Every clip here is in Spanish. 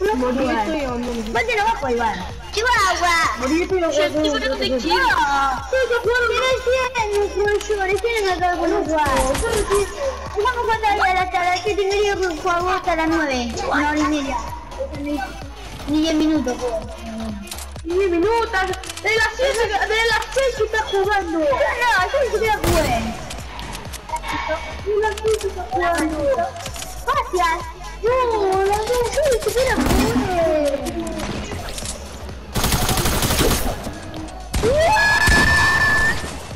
gol. Morito io non Ma te lo va poi, guarda. Chihuahua! Morito io Cioè, ti volevo dei kill. Sì, che quello che non si è, non conoscevo, che non avevo conosciuto. Solo che, diciamo quando arriva la tela, che ti venivo con qua volta alla 9, un'ora e media. Ni 10 minutos, poi. 10 minutos. De las 6 de las 6 que está jugando. No, no, yo ni siquiera jugué. De las 6 que está jugando. No, no, no, yo ni siquiera jugué.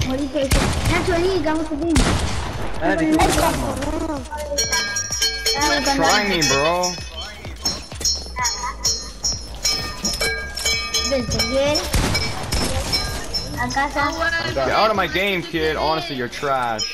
Morito, Nacho, vení, que vamos a subir. Ah, di che calma. Try me, bro. Vente, bien. A casa. Get out of my game, kid. Honestly, you're trash.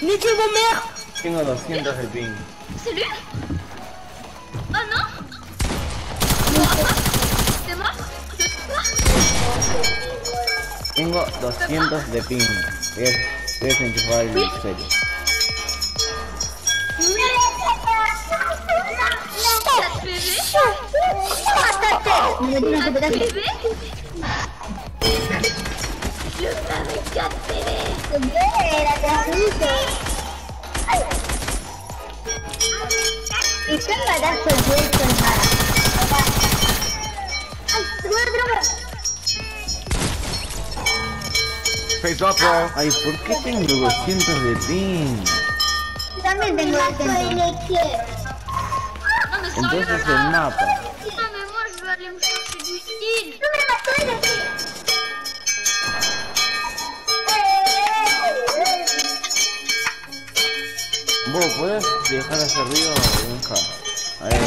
Vos mère! Tengo 200 de ping. C'est lui Oh non T'es mort Tengo 200 de ping. Voy a, voy a desenchufar el serio. T'as PV el hueso, hermano. Ay, te voy a drogar. Face up, bro. Ay, ¿por qué tengo 200 de tengo Non este. mais Entonces el mapa. Vos podés dejar hacia arriba nunca. A ver, el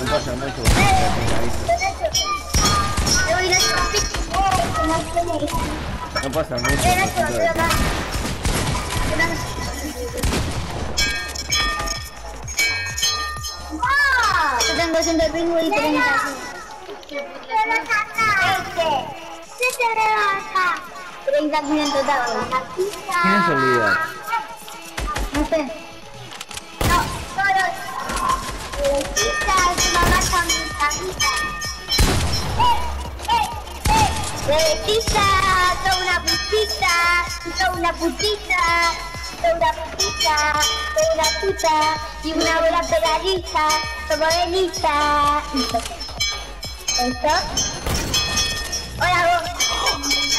No pasa mucho. ahí. No pasa mucho. Tengo 100 de pingo y 30. Treinta mil en total. ¿Quién es el líder? No sé. No, mamá muy camita. Bebecita, soy una putita, soy una putita, soy una putita, soy una puta y una buena pegadiza, soy morenita. Listo. ¿Listo? Hola vos.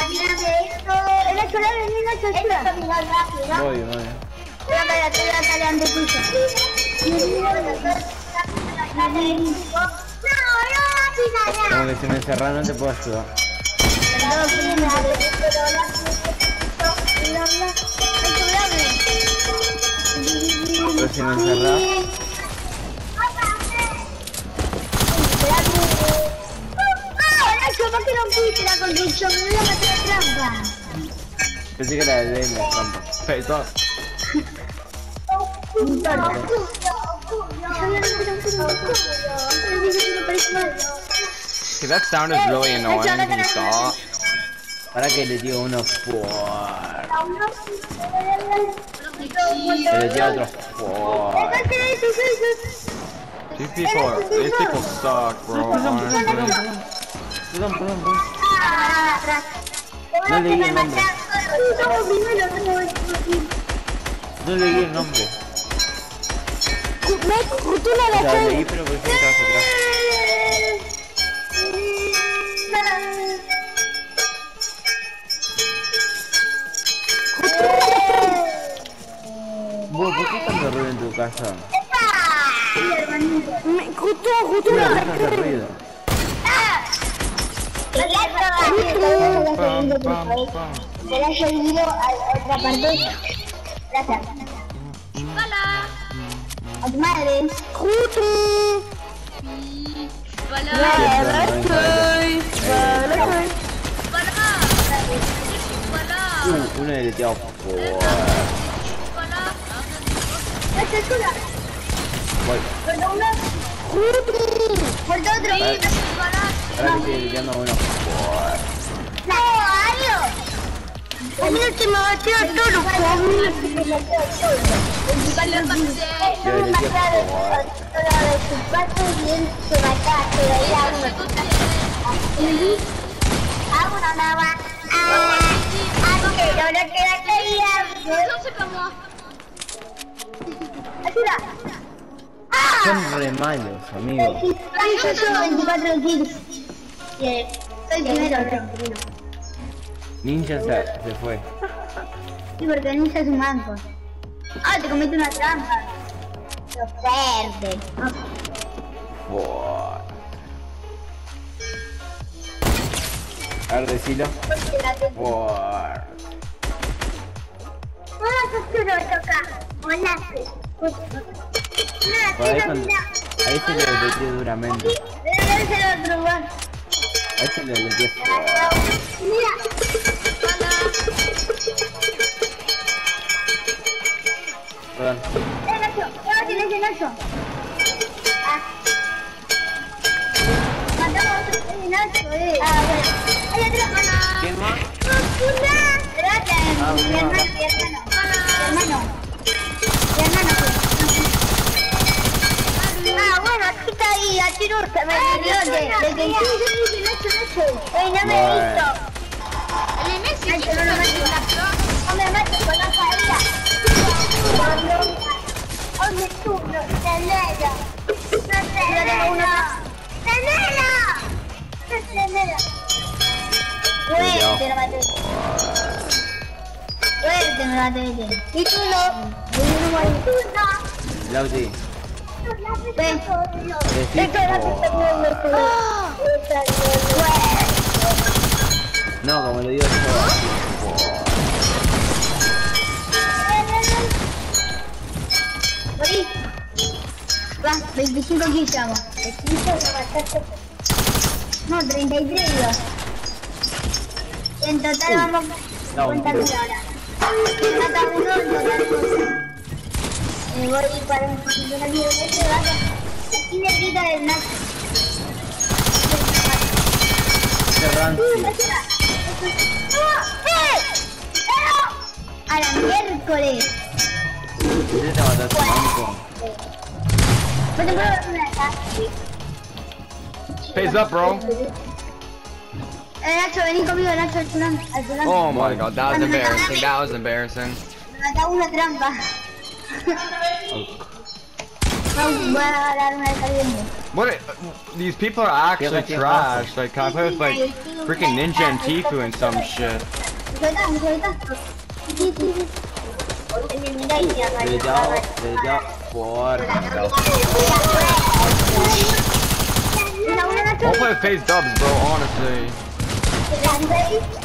Mírame esto. El hecho, ven, Nacho, ayuda. Esto es rápido, ¿no? Voy, voy. Voy a pelear, estoy bataleando tuyo. No, Como que si me encerraron no te puedo ayudar. Si me encerras, ¿Por qué no fuiste la construcción? Me voy a meter en trampa. pensé que era de él la trampa. Face up. Okay, that sound is really annoying. Can you stop? Para que le tiro uno por. Que le tiro otro. These people, are, these people suck, bro. Perdón, perdón, perdón. No leí me el nombre. No leí el nombre. Me la leí, pero por qué atrás. Casa? Me justo, justo Una pam. ¿Te la seguido a otra parte? Gracias. Hola. A tu madre. Justo. Hola. Hola. Hola. Hola. Hola. Por... Hola. Esta es una. Voy. Por uno. Por otro. Ahora que estoy uno. No, adiós. A mí se me batió todo. Hola, pasé. Yo deleteé por... No sé cómo. Son re malos, amigos. Soy primero, primero. Ninja se, se fue. Sí, porque el ninja es un manco. Ah, te comete una trampa. Lo verde. Por... A ver, decilo. Por... Hola, Sosuro, toca. Hola, Por ahí, se lo deleteé duramente. Debe ser otro lugar. Ahí se deleteé por... Mira. Perdón. Eh. Ah. Matamos otro eh, eh. Ah, bueno. Hay otro. ¿Quién más? Ah, mi hermano, mi hermano. Mi hermano. Mi hermano. Ah, bueno, aquí está ahí, a tiro, se me olvidó de, de. Ey, no me he visto. El Messi no me mates. No me mates con la caída. Hombre, tú, no, Tenela. No, Tenela. Tenela. No, Tenela. Fuerte, lo maté. Fuerte, me maté. Y tú no. Y tú no. Lauti. Ven. No, como lo digo. Morí. Va, 25 kills llevamos. 25 lo mataste. No, 33 iba. En total vamos No, un 50 tiro. mil ahora. Mata uno, en total Me voy para un poquito de vida. Este va Aquí cerquita del Nacho. Qué rancio. A la miércoles. ¿Usted te mataste a banco? ¿No te puedo dar una acá? Pays up, bro. Nacho, vení conmigo, Nacho, al fulano. Oh my god, that was embarrassing. That was embarrassing. Me mataba una trampa. What? i- these people are actually Yeah, but trash. Like, can I play with like freaking Ninja and Tifu and some shit? ¿Me sueltas? ¿Me sueltas? Sí, sí, sí. Mira ahí, acá, ahí, Deleteado, acá. deleteado por... Mira, una Nacho. I'll play face dubs, bro. Honestly, Seis. Seis más.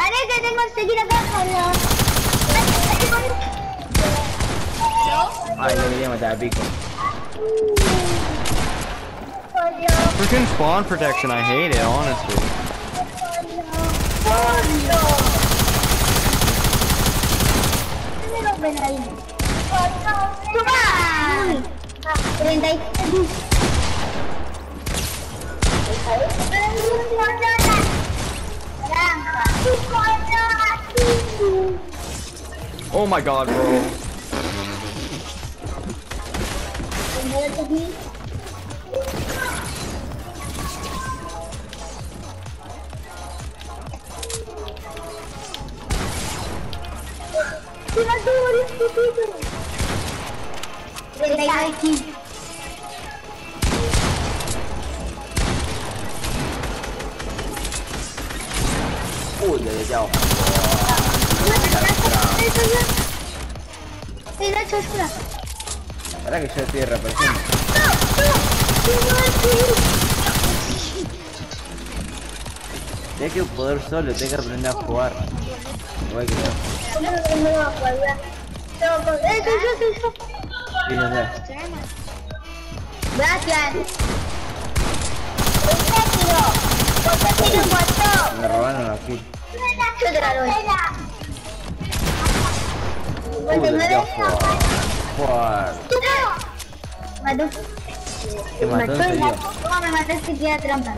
le quito. A ver, que me lo leo. A ver que tengo que seguir acá con los... Ay, le quería matar a Pico. Freaking spawn protection. I hate it. Honestly. ¡Toma! 36. Oh my god, bro. Treinta y nueve kills. Uy, ya, ya, ya. Sí, Nacho, espera. Ahora que yo estoy reapareciendo. Tienes que poder solo, tienes que aprender a jugar. Igual que yo. No, no, no. No, yo. Sí, no sé. Gracias. Un tiro. ¿Por qué tiro Ya, jugar. Jugar. Mató. Te mató en. No, me maté si queda trampa.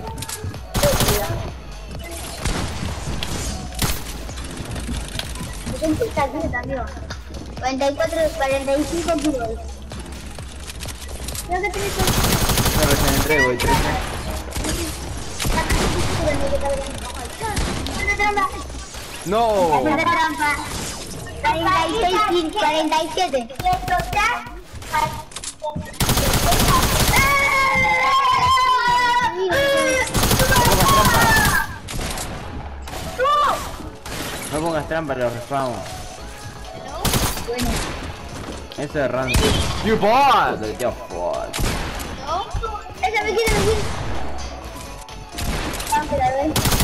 ¿Quién está aquí, amigo? 44, 45 kilos. Creo que tenés un... Yo recién entré, voy 13. No! Una trampa. 46 kills, 47. No pongas trampa, los respawn. Eso es rancio. You bought! Puta, ya jugar. Esa me quiere venir. Vamos a la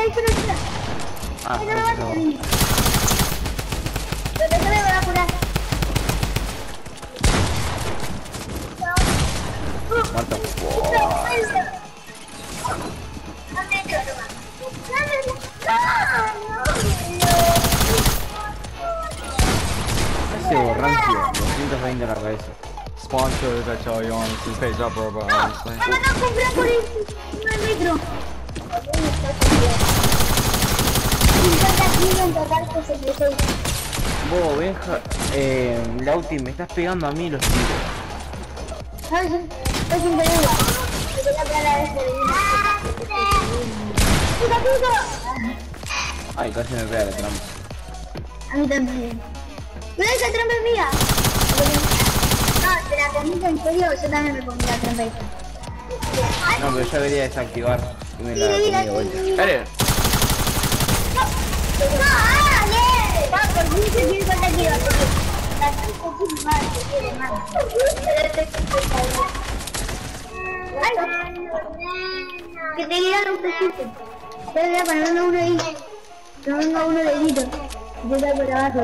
Ah, ¡Eh, no me vas a no. venir! Pero déjame, me va a curar. What the fuck? Ese borrancio, 220 en la cabeza. Sponsors, I tell you honestly, pays up, bro, but honestly. Me van a comprar por el el metro. 50 kilos en total, 66. Vos, Benja, eh, Lauti, me estás pegando a mí los tiros. Ay, casi me pega la trampa. A mí también. Pero esa trampa es mía. No, te la comiste en serio, yo también me comí la trampa. No, pero yo debería desactivar y me la comí de vuelta. Uno de grito. Yo estoy por abajo.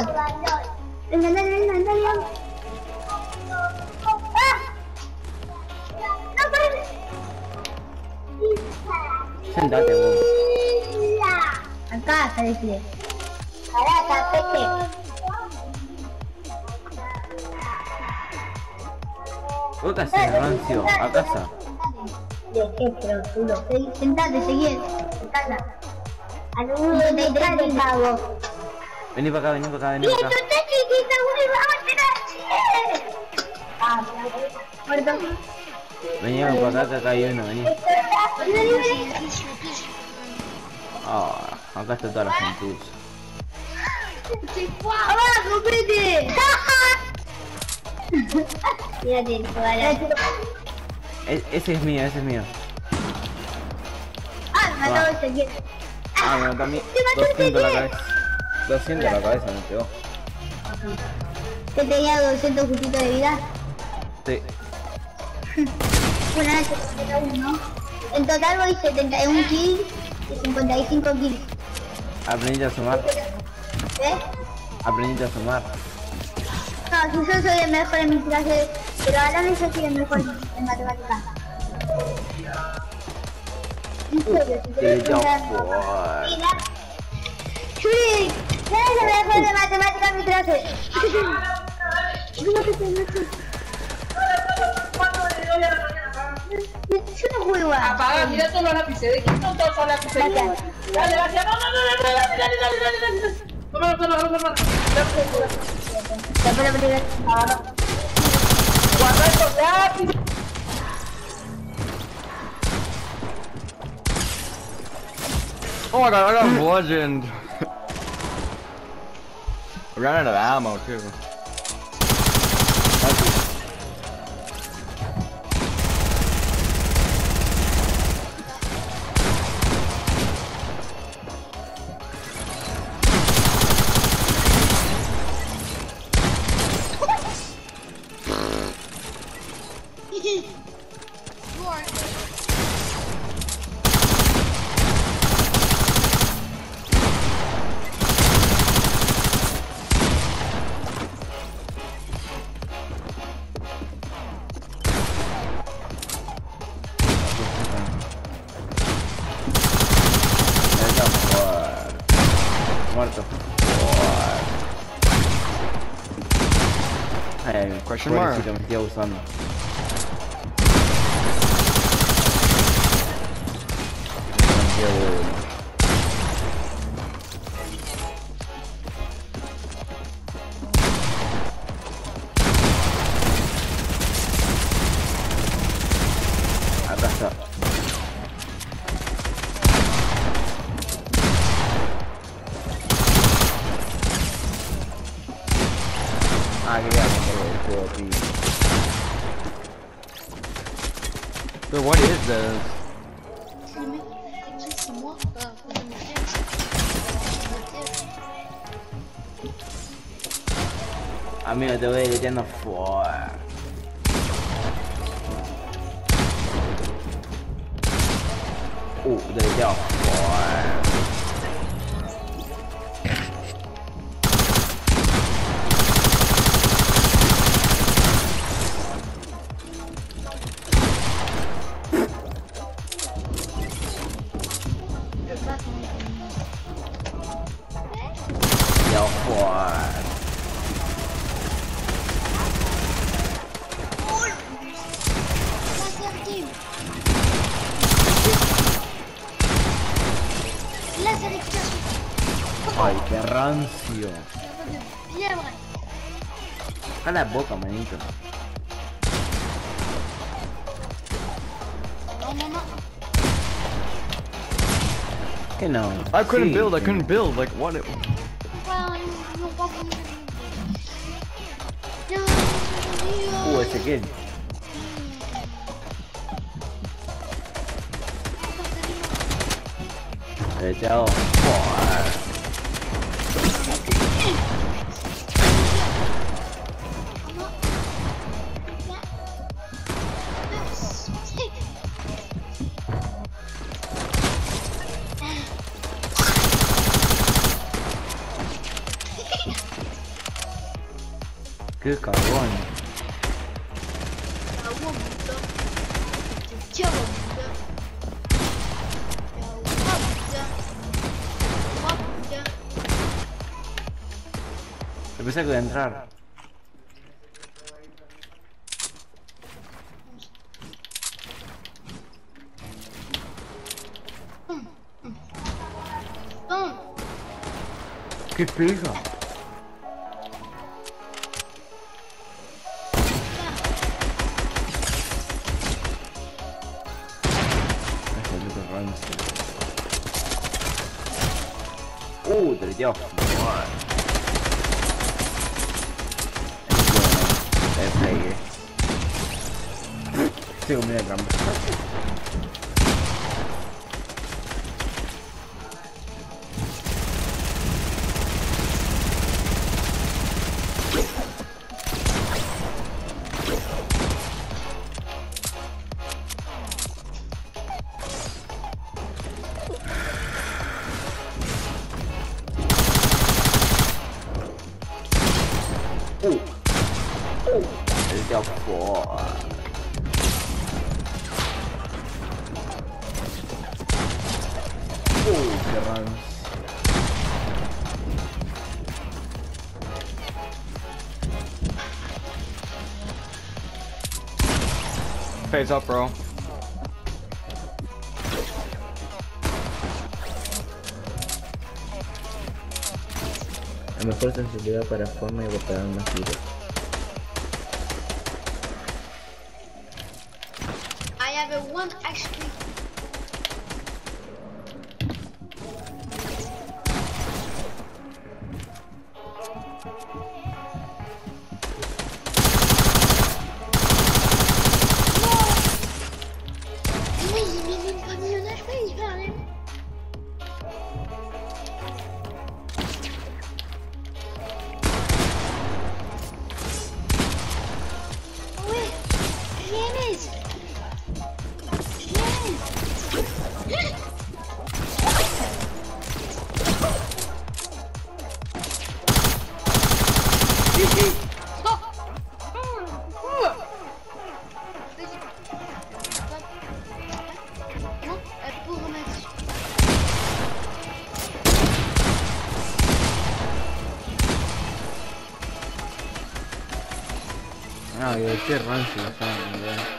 Venga, dale, venga, dale, vamos. ¡Ah! ¡No, corre! Sentate, vos. Acá, se decide. Caraca, Pepe. ¿Vos qué haces, rancio? A casa. ¿De qué, pero? Sentate, seguí. Sentate. Al 53 pago. Vení para acá, vení para acá, vení ¡Y para acá. está chiquita, uno va a Muerto. Vení para acá, que acá hay uno, vení. Ah, acá está toda la gente. ¡Abajo, Pete! Mírate, el E- ese es mío, ese es mío. Ah, me mató ese bien. Ah, me mató a mí. Te mató ese 200 la cabeza. 200 la cabeza me pegó. Que tenía 200 puntitos de vida. Sí. Vez 71. En total voy 71 kills y 55 kills. Aprendiste a sumar. ¿Eh? Aprendiste a sumar. No, yo soy el mejor en mis clases, pero ahora me soy el mejor en matemáticas. Si el mejor de matemáticas. Mira Yo no juego a... Apaga, mira todos los lápices. ¿De quién son todos los lápices? Dale, dale, dale, no, no, no, no, dale, dale, dale, dale, dale, dale. Toma, toma, toma, toma. Guarda esos lápices. Oh my god, I got bludgeoned. I ran out of ammo too. macam jauh a boca, manito. You know. I couldn't build. I couldn't build. Like what? It... Oh, it's again. It's out. Qué cagón. Pensé que a entrar. ¿Qué pega? Uh, te metió. Eh, pegué. Se comió la trampa. Afuera. Uy, qué raro. Up, bro. La mejor sensibilidad para forma y botar más tiros. one, actually qué rancio está,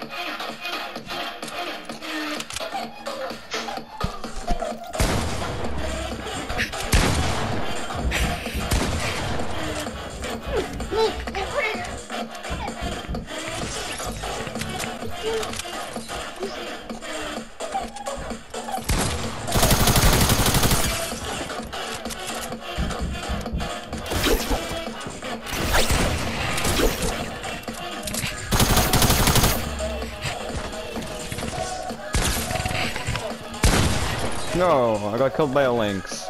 No, I got killed by a lynx.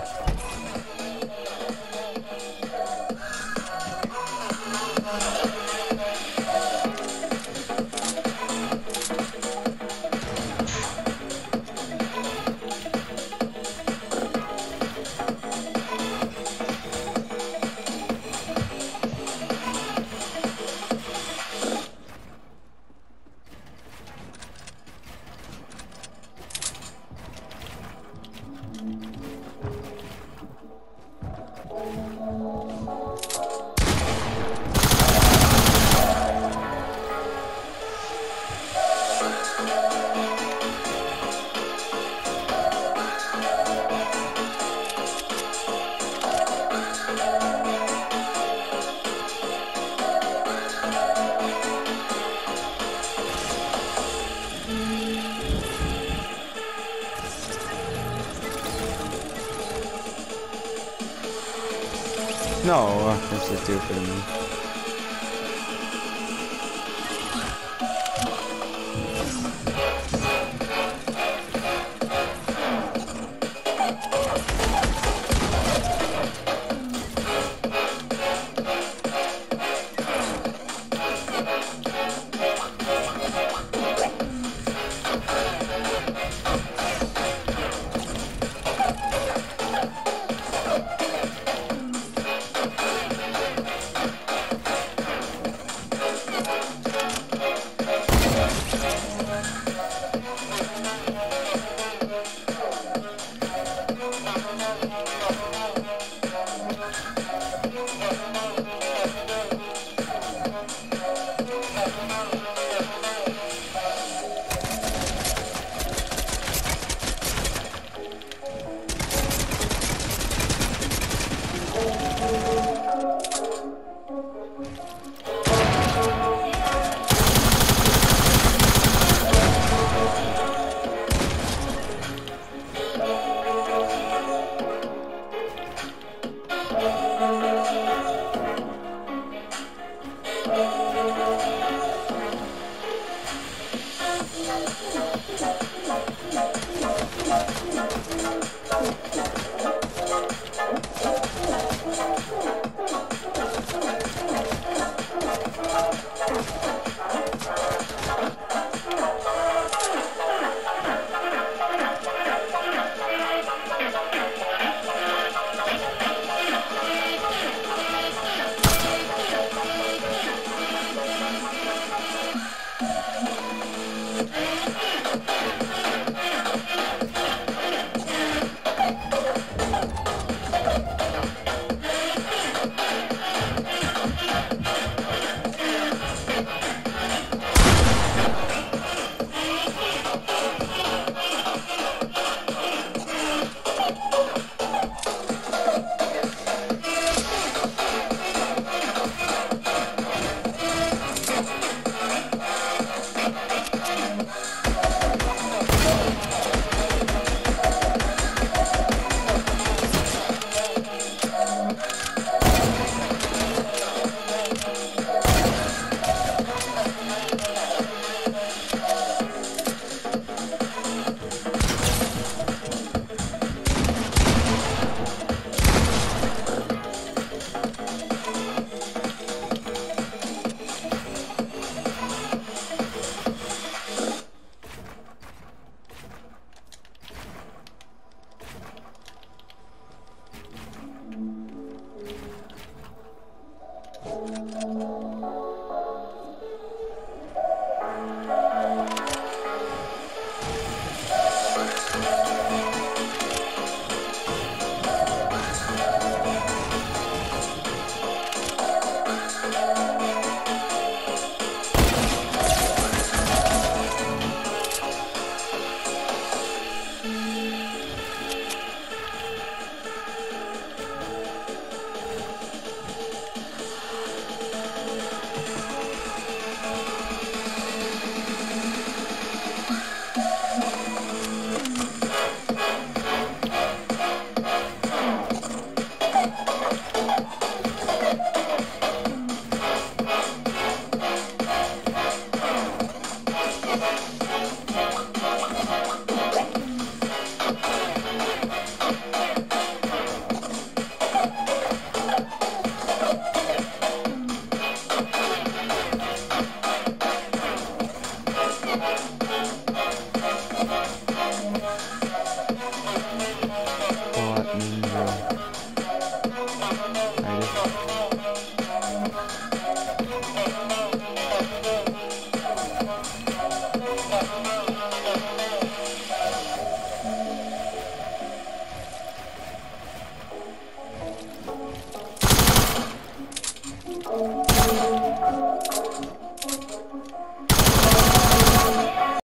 do for me.